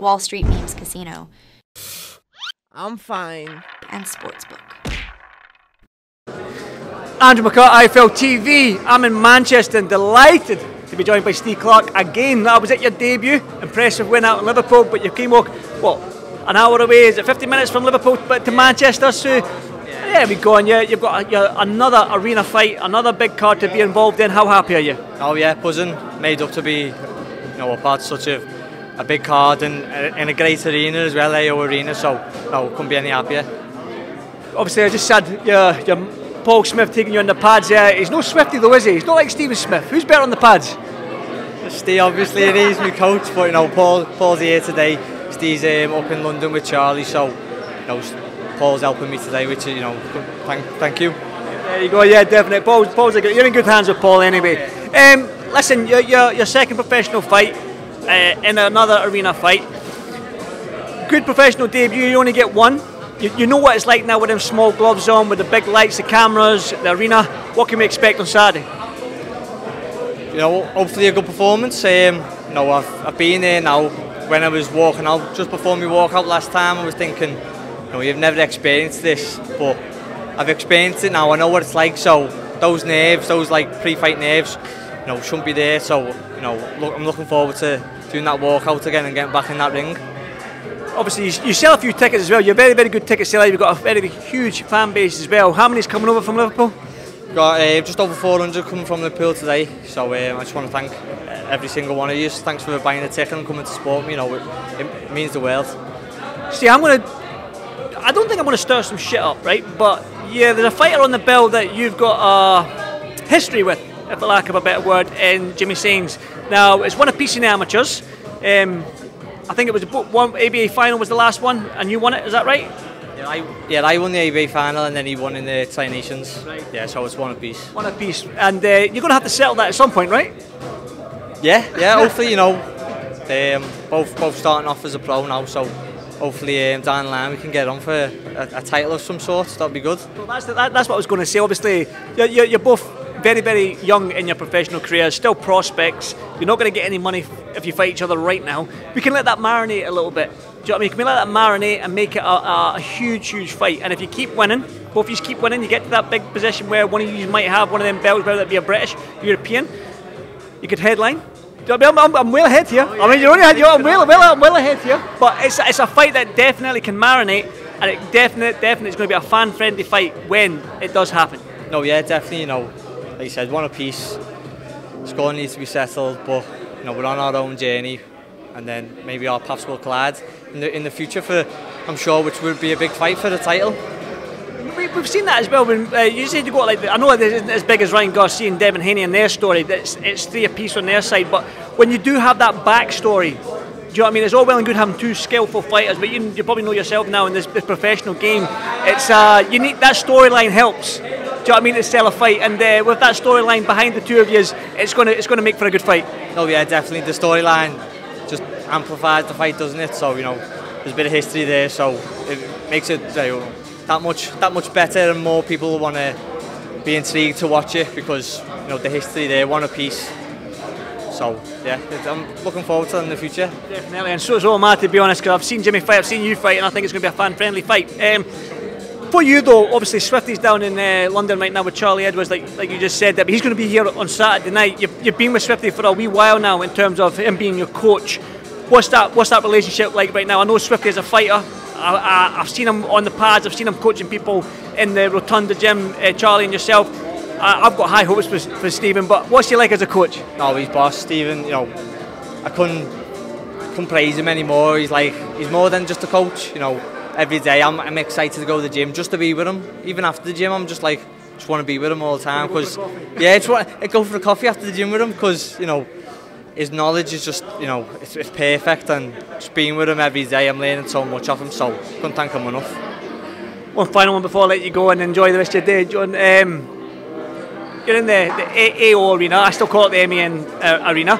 Wall Street Memes Casino, I'm fine. and Sportsbook. Andrew McCart, IFL TV. I'm in Manchester and delighted to be joined by Ste Clarke again. That was at your debut. Impressive win out in Liverpool, but you came walk, what, an hour away? Is it 50 minutes from Liverpool but to Manchester? So, yeah, we go on. Yeah, you've got a, you're another arena fight, another big card to be involved in. How happy are you? Oh yeah, buzzing. Made up to be, you know, a part of such a, a big card and in a great arena as well, AO Arena. So no, couldn't be any happier. Obviously, I just said your, your Paul Smith taking you on the pads Yeah, He's no Swifty though, is he? He's not like Stephen Smith. Who's better on the pads? Steve, obviously, it is my coach, but you know, Paul, Paul's here today. Steve's um, up in London with Charlie, so you know, Paul's helping me today, which you know, thank, thank you. There you go. Yeah, definitely. Paul's, Paul's a good, you're in good hands with Paul anyway. Um, listen, your, your, your second professional fight uh, in another arena fight. Good professional debut. You only get one. You, you know what it's like now with them small gloves on, with the big lights, the cameras, the arena. What can we expect on Saturday? You know, hopefully a good performance. Um, you know, I've, I've been there now. When I was walking out, just before my walkout last time, I was thinking, you know, you've never experienced this, but I've experienced it now. I know what it's like. So those nerves, those like pre-fight nerves, you know, shouldn't be there. So you know, look, I'm looking forward to doing that walkout again and getting back in that ring. Obviously, you, you sell a few tickets as well. You're a very, very good ticket seller. You've got a very huge fan base as well. How many's coming over from Liverpool? Got uh, just over 400 coming from Liverpool today. So um, I just want to thank every single one of you. Thanks for buying a ticket and coming to support me. You know, it, it means the world. See, I'm gonna. I don't think I'm gonna stir some shit up, right? But yeah, there's a fighter on the bill that you've got a history with, for lack of a better word, in Jimmy Sains. Now, it's one of piece in the amateurs. Um, I think it was one ABA final was the last one, and you won it. Is that right? Yeah, I, yeah, I won the ABA final and then he won in the Tri Nations. Right. Yeah, so it's one apiece. One apiece, and uh, you're going to have to settle that at some point, right? Yeah, yeah. hopefully, you know, um, both both starting off as a pro now, so hopefully um, down the line we can get on for a, a title of some sort. That'd be good. Well, that's the, that, that's what I was going to say. Obviously, you're, you're, you're both very, very young in your professional careers, still prospects. You're not going to get any money if you fight each other right now. We can let that marinate a little bit. Do you know what I mean? Can we let that marinate and make it a, a, a huge, huge fight? And if you keep winning, both of you keep winning, you get to that big position where one of you might have one of them belts, whether it be a British, European, you could headline. Do you know what I mean? I'm, I'm well ahead here. Oh, I mean, you're only ahead. You're, I'm well, well, I'm well ahead here. But it's, it's a fight that definitely can marinate, and it definitely, definitely is going to be a fan-friendly fight when it does happen. No, yeah, definitely. You know, like you said, one apiece. Score needs to be settled, but you know we're on our own journey, and then maybe our paths will collide in the in the future for, I'm sure, which would be a big fight for the title. We, we've seen that as well. When uh, you said you got like, I know it isn't as big as Ryan Garcia and Devin Haney in their story. It's, it's three apiece on their side, but when you do have that backstory, do you know what I mean? It's all well and good having two skillful fighters, but you, you probably know yourself now in this, this professional game. It's uh, you need that storyline helps. Do you know what I mean? To sell a fight, and uh, with that storyline behind the two of you, it's going to it's going to make for a good fight. Oh yeah, definitely. The storyline just amplifies the fight, doesn't it? So you know, there's a bit of history there, so it makes it you know, that much that much better, and more people want to be intrigued to watch it because you know the history there, one apiece. So yeah, I'm looking forward to it in the future. Definitely, and so, so all I to be honest, because I've seen Jimmy fight, I've seen you fight, and I think it's going to be a fan-friendly fight. Um, for you though, obviously Swifty's down in uh, London right now with Charlie Edwards, like like you just said, that but he's going to be here on Saturday night. You've, you've been with Swifty for a wee while now in terms of him being your coach. What's that? What's that relationship like right now? I know Swifty is a fighter. I, have seen him on the pads. I've seen him coaching people in the Rotunda gym. Uh, Charlie and yourself. I, I've got high hopes for, for Stephen. But what's he like as a coach? No, he's boss, Stephen. You know, I couldn't couldn't praise him anymore. He's like he's more than just a coach. You know, every day I'm, I'm excited to go to the gym just to be with him. Even after the gym, I'm just like just want to be with him all the time because yeah, it's what I go for a coffee after the gym with him because you know his knowledge is just you know it's, it's perfect and just being with him every day, I'm learning so much off him. So couldn't thank him enough. One final one before I let you go and enjoy the rest of your day, John. Um, you're in the, the AO arena. I still call it the MEN uh, arena.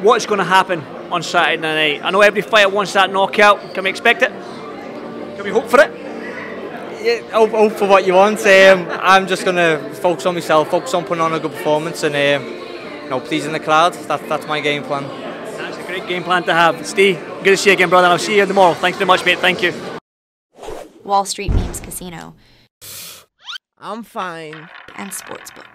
What's going to happen on Saturday night? I know every fighter wants that knockout. Can we expect it? Can we hope for it? Yeah, hope, hope for what you want. Um, I'm just going to focus on myself, focus on putting on a good performance, and um, you know, pleasing the crowd. That, that's my game plan. That's a great Great game plan to have. Ste, good to see you again, brother. I'll see you tomorrow. Thanks very much, mate. Thank you. Wall Street Memes Casino I'm fine. and Sportsbook.